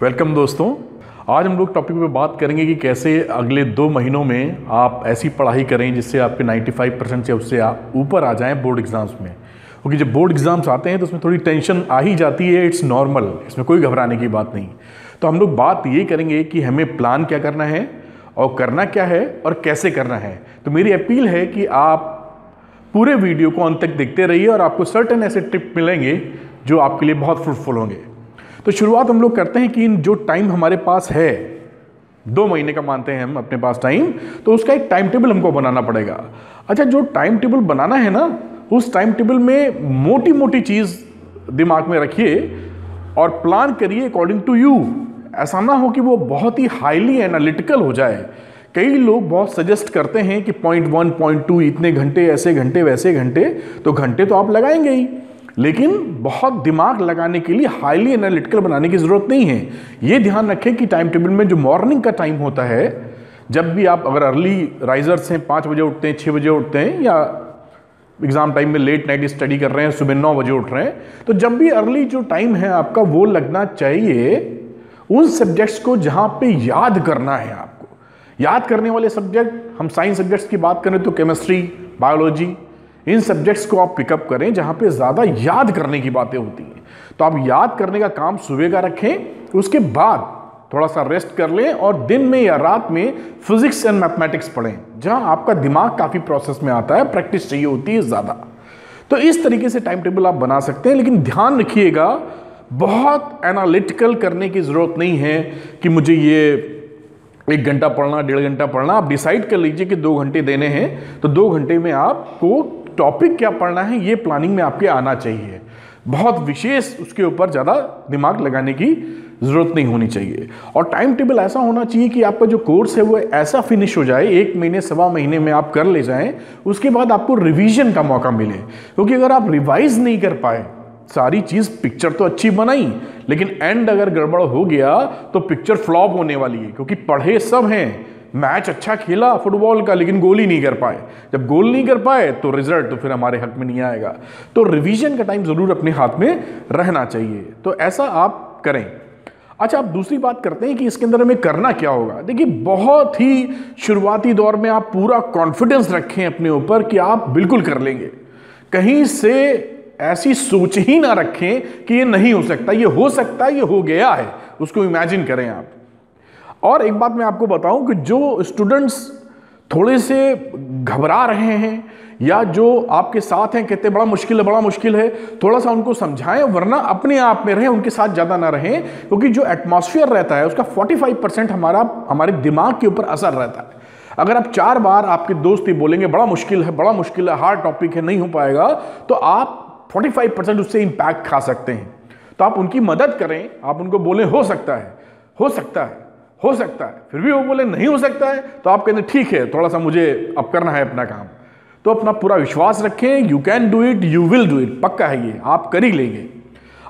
Welcome दोस्तों। आज हम लोग टॉपिक पे बात करेंगे कि कैसे अगले दो महीनों में आप ऐसी पढ़ाई करें जिससे आपके 95 परसेंट से उससे आप ऊपर आ जाएँ बोर्ड एग्ज़ाम्स में। क्योंकि जब बोर्ड एग्ज़ाम्स आते हैं तो उसमें थोड़ी टेंशन आ ही जाती है इट्स नॉर्मल इसमें कोई घबराने की बात नहीं। तो हम लोग बात ये करेंगे कि हमें प्लान क्या करना है और करना क्या है और कैसे करना है। तो मेरी अपील है कि आप पूरे वीडियो को अंत तक देखते रहिए और आपको सर्टन ऐसे टिप मिलेंगे जो आपके लिए बहुत फ्रूटफुल होंगे। तो शुरुआत हम लोग करते हैं कि जो टाइम हमारे पास है, दो महीने का मानते हैं हम अपने पास टाइम तो उसका एक टाइम टेबल हमको बनाना पड़ेगा। अच्छा जो टाइम टेबल बनाना है ना, उस टाइम टेबल में मोटी मोटी चीज़ दिमाग में रखिए और प्लान करिए अकॉर्डिंग टू यू ऐसा ना हो कि वो बहुत ही हाईली एनालिटिकल हो जाए। कई लोग बहुत सजेस्ट करते हैं कि पॉइंट वन पॉइंट टू इतने घंटे, ऐसे घंटे, वैसे घंटे तो घंटे तो आप लगाएँगे ही। लेकिन बहुत दिमाग लगाने के लिए हाईली एनालिटिकल बनाने की ज़रूरत नहीं है। ये ध्यान रखें कि टाइम टेबल में जो मॉर्निंग का टाइम होता है, जब भी आप अगर अर्ली राइजर्स हैं, पाँच बजे उठते हैं छः बजे उठते हैं, या एग्ज़ाम टाइम में लेट नाइट स्टडी कर रहे हैं, सुबह नौ बजे उठ रहे हैं तो जब भी अर्ली जो टाइम है आपका, वो लगना चाहिए उन सब्जेक्ट्स को जहाँ पे याद करना है आपको। याद करने वाले सब्जेक्ट हम साइंस सब्जेक्ट्स की बात करें तो केमिस्ट्री बायोलॉजी इन सब्जेक्ट्स को आप पिकअप करें जहाँ पे ज़्यादा याद करने की बातें होती हैं। तो आप याद करने का काम सुबह का रखें, उसके बाद थोड़ा सा रेस्ट कर लें और दिन में या रात में फिजिक्स एंड मैथमेटिक्स पढ़ें, जहाँ आपका दिमाग काफ़ी प्रोसेस में आता है प्रैक्टिस चाहिए होती है ज़्यादा। तो इस तरीके से टाइम टेबल आप बना सकते हैं, लेकिन ध्यान रखिएगा, बहुत एनालिटिकल करने की ज़रूरत नहीं है कि मुझे ये एक घंटा पढ़ना, डेढ़ घंटा पढ़ना, आप डिसाइड कर लीजिए कि दो घंटे देने हैं तो दो घंटे में आपको टॉपिक क्या पढ़ना है, ये प्लानिंग में आपके आना चाहिए। बहुत विशेष उसके ऊपर ज़्यादा दिमाग लगाने की ज़रूरत नहीं होनी चाहिए। और टाइम टेबल ऐसा होना चाहिए कि आपका जो कोर्स है वो ऐसा फिनिश हो जाए, एक महीने, सवा महीने में आप कर ले जाएँ, उसके बाद आपको रिवीजन का मौका मिले। क्योंकि अगर आप रिवाइज नहीं कर पाए, सारी चीज़ पिक्चर तो अच्छी बनाई, लेकिन एंड अगर गड़बड़ हो गया तो पिक्चर फ्लॉप होने वाली है, क्योंकि पढ़े सब हैं। मैच अच्छा खेला फुटबॉल का, लेकिन गोल ही नहीं कर पाए। जब गोल नहीं कर पाए तो रिज़ल्ट तो फिर हमारे हक में नहीं आएगा। तो रिवीजन का टाइम ज़रूर अपने हाथ में रहना चाहिए। तो ऐसा आप करें। अच्छा आप दूसरी बात करते हैं कि इसके अंदर हमें करना क्या होगा। देखिए, बहुत ही शुरुआती दौर में आप पूरा कॉन्फिडेंस रखें अपने ऊपर कि आप बिल्कुल कर लेंगे। कहीं से ऐसी सोच ही ना रखें कि ये नहीं हो सकता, ये हो सकता ये हो गया है। उसको इमेजिन करें आप। और एक बात मैं आपको बताऊँ कि जो स्टूडेंट्स थोड़े से घबरा रहे हैं या जो आपके साथ हैं, कहते बड़ा मुश्किल है, बड़ा मुश्किल है, थोड़ा सा उनको समझाएँ, वरना अपने आप में रहें, उनके साथ ज़्यादा ना रहें, क्योंकि जो एटमॉस्फेयर रहता है, उसका 45 परसेंट हमारा, हमारे दिमाग के ऊपर असर रहता है। अगर आप चार बार आपके दोस्त ही बोलेंगे, बड़ा मुश्किल है, बड़ा मुश्किल है हार्ड टॉपिक है, नहीं हो पाएगा तो आप 45 परसेंट उससे इंपैक्ट खा सकते हैं। तो आप उनकी मदद करें, आप उनको बोलें, हो सकता है, हो सकता है। हो सकता है। फिर भी वो बोले, नहीं हो सकता है। तो आप कहते, ठीक है थोड़ा सा मुझे अब करना है अपना काम। तो अपना पूरा विश्वास रखें you can do it you will do it पक्का है ये, आप कर ही लेंगे।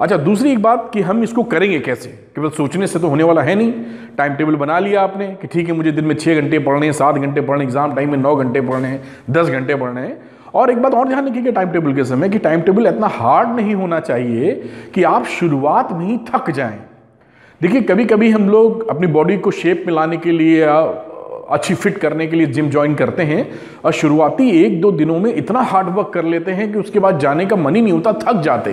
अच्छा दूसरी एक बात कि हम इसको करेंगे कैसे? केवल सोचने से तो होने वाला है नहीं। टाइम टेबल बना लिया आपने कि ठीक है, मुझे दिन में छः घंटे पढ़ने हैं, सात घंटे पढ़ने एग्ज़ाम टाइम में नौ घंटे पढ़ने हैं, दस घंटे पढ़ने हैं। और एक बात और ध्यान रखिए टाइम टेबल के समय कि टाइम टेबल इतना हार्ड नहीं होना चाहिए कि आप शुरुआत में ही थक जाएँ। देखिए कभी कभी हम लोग अपनी बॉडी को शेप में लाने के लिए या अच्छी फिट करने के लिए जिम ज्वाइन करते हैं और शुरुआती एक दो दिनों में इतना हार्ड वर्क कर लेते हैं कि उसके बाद जाने का मन ही नहीं होता, थक जाते।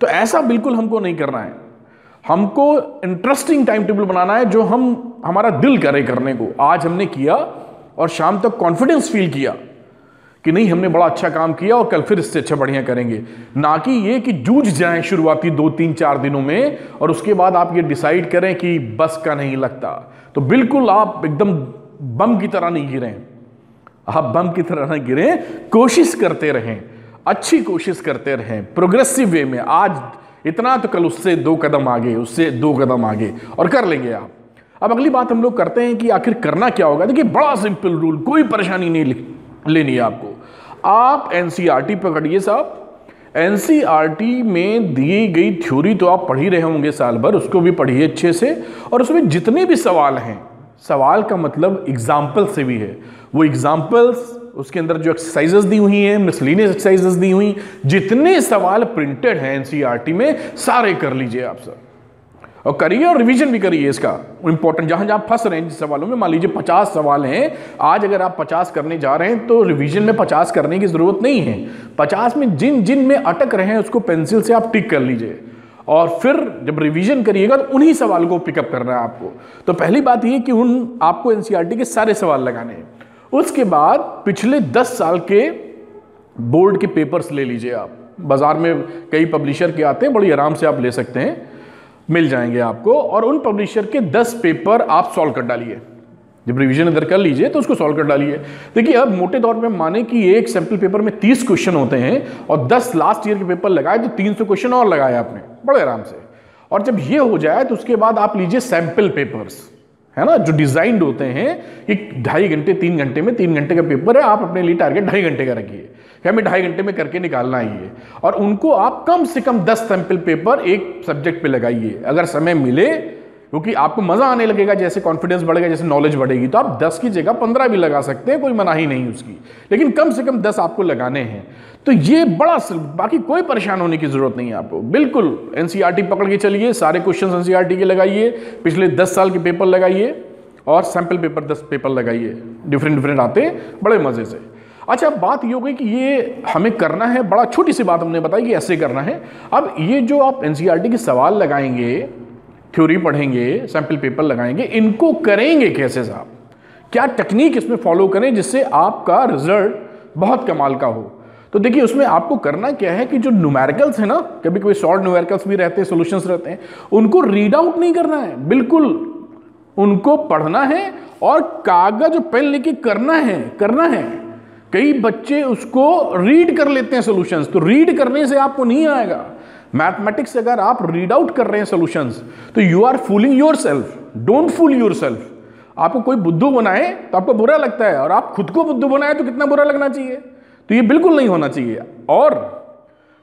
तो ऐसा बिल्कुल हमको नहीं करना है। हमको इंटरेस्टिंग टाइम टेबल बनाना है जो हम, हमारा दिल करे करने को। आज हमने किया और शाम तक कॉन्फिडेंस फील किया। कि नहीं, हमने बड़ा अच्छा काम किया और कल फिर इससे अच्छा बढ़िया करेंगे। ना कि ये कि जूझ जाए शुरुआती दो, तीन, चार दिनों में और उसके बाद आप ये डिसाइड करें कि बस का नहीं लगता। तो बिल्कुल आप एकदम बम की तरह नहीं गिरें। आप बम की तरह ना गिरें, कोशिश करते रहें, अच्छी कोशिश करते रहें प्रोग्रेसिव वे में। आज इतना तो कल उससे दो कदम आगे, उससे दो कदम आगे और कर लेंगे आप। अब अगली बात हम लोग करते हैं कि आखिर करना क्या होगा? देखिए, बड़ा सिंपल रूल कोई परेशानी नहीं लेनी है आपको। आप एनसीईआरटी पकड़िए साहब। एनसीईआरटी में दी गई थ्योरी तो आप पढ़ ही रहे होंगे साल भर, उसको भी पढ़िए अच्छे से। और उसमें जितने भी सवाल हैं, सवाल का मतलब एग्ज़ाम्पल से भी है। वो एग्जाम्पल्स उसके अंदर जो एक्सरसाइजेस दी हुई हैं मिसलिनियस एक्सरसाइजेस दी हुई, जितने सवाल प्रिंटेड हैं एनसीईआरटी में, सारे कर लीजिए आप सर और करिए और रिवीजन भी करिए इसका। इंपॉर्टेंट जहाँ जहाँ फंस रहे हैं जिस सवालों में, मान लीजिए पचास सवाल हैं, आज अगर आप पचास करने जा रहे हैं तो रिवीजन में पचास करने की ज़रूरत नहीं है। पचास में जिन जिन में अटक रहे हैं, उसको पेंसिल से आप टिक कर लीजिए। और फिर जब रिवीजन करिएगा तो उन्हीं सवाल को पिकअप करना है आपको। तो पहली बात ये कि उन, आपको एनसीईआरटी के सारे सवाल लगाने हैं। उसके बाद पिछले दस साल के बोर्ड के पेपर्स ले लीजिए आप। बाज़ार में कई पब्लिशर के आते हैं, बड़ी आराम से आप ले सकते हैं। मिल जाएँगे आपको और उन पब्लिशर के 10 पेपर आप सॉल्व कर डालिए। जब रिवीजन इधर कर लीजिए तो उसको सॉल्व कर डालिए। देखिए, अब मोटे तौर पे माने कि एक सैंपल पेपर में 30 क्वेश्चन होते हैं और 10 लास्ट ईयर के पेपर लगाए तो 300 क्वेश्चन और लगाए आपने, बड़े आराम से। और जब ये हो जाए तो उसके बाद आप लीजिए सैंपल पेपर्स है ना? जो डिजाइंड होते हैं कि ढाई घंटे, तीन घंटे में, तीन घंटे का पेपर है, आप अपने लिए टारगेट ढाई घंटे का रखिए। कि हमें ढाई घंटे में करके निकालना ही है। और उनको आप कम से कम दस सैंपल पेपर एक सब्जेक्ट पे लगाइए, अगर समय मिले, क्योंकि आपको मज़ा आने लगेगा, जैसे कॉन्फिडेंस बढ़ेगा, जैसे नॉलेज बढ़ेगी तो आप दस की जगह पंद्रह भी लगा सकते हैं, कोई मनाही नहीं उसकी। लेकिन कम से कम दस आपको लगाने हैं। तो ये बड़ा बाकी कोई परेशान होने की ज़रूरत नहीं है आपको। बिल्कुल एनसीईआरटी पकड़ के चलिए, सारे क्वेश्चन एनसीईआरटी के लगाइए, पिछले दस साल के पेपर लगाइए, और सैंपल पेपर दस पेपर लगाइए। डिफरेंट डिफरेंट आते, बड़े मज़े से। अच्छा बात ये हो गई कि ये हमें करना है, बड़ा छोटी सी बात हमने बताई कि ऐसे करना है। अब ये जो आप एनसीईआरटी के सवाल लगाएँगे थ्योरी पढ़ेंगे सैंपल पेपर लगाएँगे, इनको करेंगे कैसे साहब? क्या टेक्निक इसमें फॉलो करें जिससे आपका रिज़ल्ट बहुत कमाल का हो? तो देखिए, उसमें आपको करना क्या है कि जो न्यूमेरिकल्स है ना कभी कभी शॉर्ट न्यूमेरिकल्स भी रहते हैं सोल्यूशंस रहते हैं, उनको रीड आउट नहीं करना है। बिल्कुल उनको पढ़ना है और कागज़ पेन लेके करना है करना है। कई बच्चे उसको रीड कर लेते हैं सोल्यूशंस तो रीड करने से आपको नहीं आएगा। मैथमेटिक्स अगर आप रीड आउट कर रहे हैं सोल्यूशंस तो you are fooling yourself don't fool yourself आपको कोई बुद्धू बनाए तो आपको बुरा लगता है और आप खुद को बुद्धू बनाए तो कितना बुरा लगना चाहिए। तो ये बिल्कुल नहीं होना चाहिए। और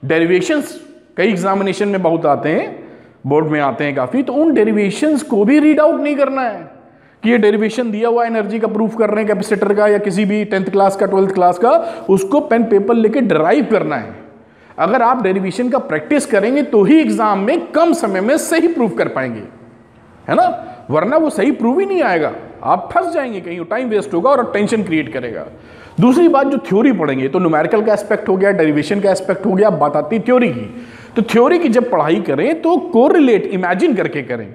डेरिवेशंस कई एग्जामिनेशन में बहुत आते हैं बोर्ड में आते हैं काफ़ी तो उन डेरिवेशंस को भी रीड आउट नहीं करना है। कि ये डेरिवेशन दिया हुआ एनर्जी का प्रूफ कर रहे हैं कैपेसिटर का या किसी भी टेंथ क्लास का ट्वेल्थ क्लास का, उसको पेन पेपर लेके ड्राइव करना है। अगर आप डेरिवेशन का प्रैक्टिस करेंगे तो ही एग्ज़ाम में कम समय में सही प्रूफ कर पाएँगे। है ना? वरना वो सही प्रूव ही नहीं आएगा। आप फंस जाएँगे कहीं टाइम वेस्ट होगा और टेंशन क्रिएट करेगा। दूसरी बात, जो थ्योरी पढ़ेंगे तो न्यूमेरिकल का एस्पेक्ट हो गया डेरिवेशन का एस्पेक्ट हो गया, बात आती थ्योरी की। तो थ्योरी की जब पढ़ाई करें तो कोरिलेट इमेजिन करके करें।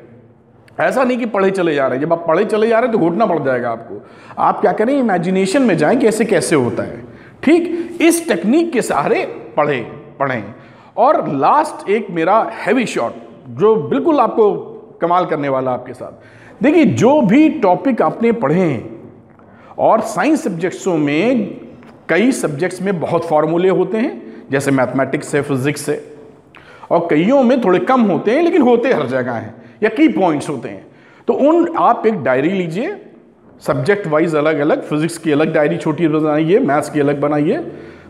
ऐसा नहीं कि पढ़े चले जा रहे हैं। जब आप पढ़े चले जा रहे हैं तो घुटना पड़ जाएगा आपको। आप क्या करें इमेजिनेशन में जाएँ कि ऐसे कैसे होता है। ठीक? इस टेक्निक के सहारे पढ़े, पढ़ें। और लास्ट एक मेरा हैवी शॉट जो बिल्कुल आपको कमाल करने वाला आपके साथ। देखिए, जो भी टॉपिक आपने पढ़े हैं और साइंस सब्जेक्ट्सों में कई सब्जेक्ट्स में बहुत फार्मूले होते हैं, जैसे मैथमेटिक्स है फिजिक्स है, और कईयों में थोड़े कम होते हैं, लेकिन होते हर जगह हैं, या की पॉइंट्स होते हैं। तो उन, आप एक डायरी लीजिए सब्जेक्ट वाइज अलग अलग फिजिक्स की अलग डायरी छोटी बनाइए मैथ्स की अलग बनाइए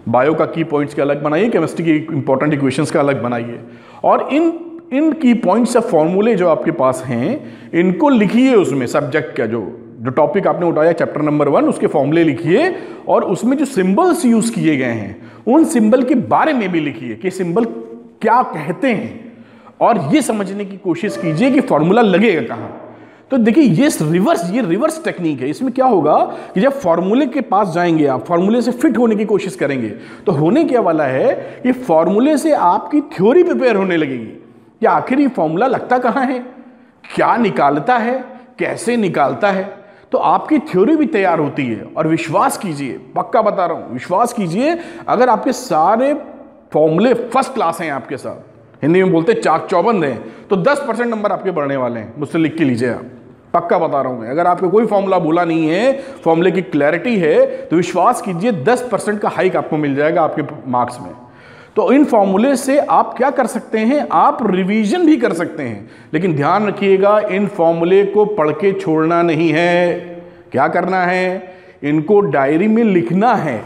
बायो का की पॉइंट्स का अलग बनाइए केमिस्ट्री की इंपॉर्टेंट इक्वेशंस का अलग बनाइए। और इन इन की पॉइंट्स या फॉर्मूले जो आपके पास हैं, इनको लिखिए उसमें सब्जेक्ट का जो जो टॉपिक आपने उठाया चैप्टर नंबर वन उसके फॉर्मूले लिखिए और उसमें जो सिंबल्स यूज़ किए गए हैं, उन सिंबल के बारे में भी लिखिए कि सिंबल क्या कहते हैं। और ये समझने की कोशिश कीजिए कि फॉर्मूला लगेगा कहाँ। तो देखिए, ये रिवर्स ये रिवर्स टेक्निक है। इसमें क्या होगा कि जब फॉर्मूले के पास जाएँगे आप फॉर्मूले से फिट होने की कोशिश करेंगे तो होने क्या वाला है कि फॉर्मूले से आपकी थ्योरी प्रिपेयर होने लगेगी कि आखिर ये फॉर्मूला लगता कहाँ है? क्या निकालता है? कैसे निकालता है? तो आपकी थ्योरी भी तैयार होती है। और विश्वास कीजिए, पक्का बता रहा हूँ, विश्वास कीजिए, अगर आपके सारे फॉर्मूले फ़र्स्ट क्लास हैं आपके साथ, हिंदी में बोलते चाक चौबंद हैं तो 10 परसेंट नंबर आपके बढ़ने वाले हैं, मुझसे लिख के लीजिए आप। पक्का बता रहा हूँ मैं, अगर आपको कोई फॉर्मूला भूला नहीं है फॉर्मूले की क्लैरिटी है तो विश्वास कीजिए 10 परसेंट का हाइक आपको मिल जाएगा आपके मार्क्स में। तो इन फॉर्मूले से आप क्या कर सकते हैं? आप रिवीजन भी कर सकते हैं। लेकिन ध्यान रखिएगा, इन फॉर्मूले को पढ़ के छोड़ना नहीं है। क्या करना है? इनको डायरी में लिखना है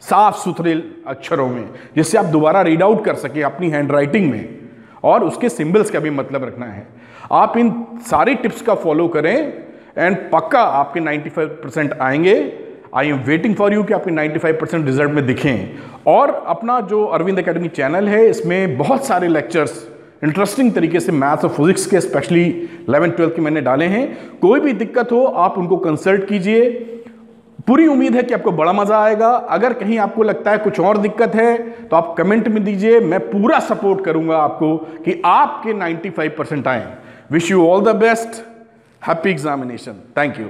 साफ़ सुथरे अक्षरों में, जिससे आप दोबारा रीड आउट कर सके अपनी हैंड राइटिंग में। और उसके सिंबल्स का भी मतलब रखना है। आप इन सारी टिप्स का फॉलो करें एंड पक्का आपके 95 परसेंट आएँगे। I am waiting for you कि आपके 95 परसेंट रिज़ल्ट में दिखें। और अपना जो अरविंद अकेडमी चैनल है, इसमें बहुत सारे लेक्चर्स, इंटरेस्टिंग तरीके से मैथ्स और फिजिक्स के, स्पेशली इलेवन ट्वेल्थ के मैंने डाले हैं। कोई भी दिक्कत हो, आप उनको कंसल्ट कीजिए। पूरी उम्मीद है कि आपको बड़ा मज़ा आएगा। अगर कहीं आपको लगता है कुछ और दिक्कत है तो आप कमेंट में दीजिए, मैं पूरा सपोर्ट करूँगा आपको कि आपके 95 परसेंट आए। Wish you all the best happy examination thank you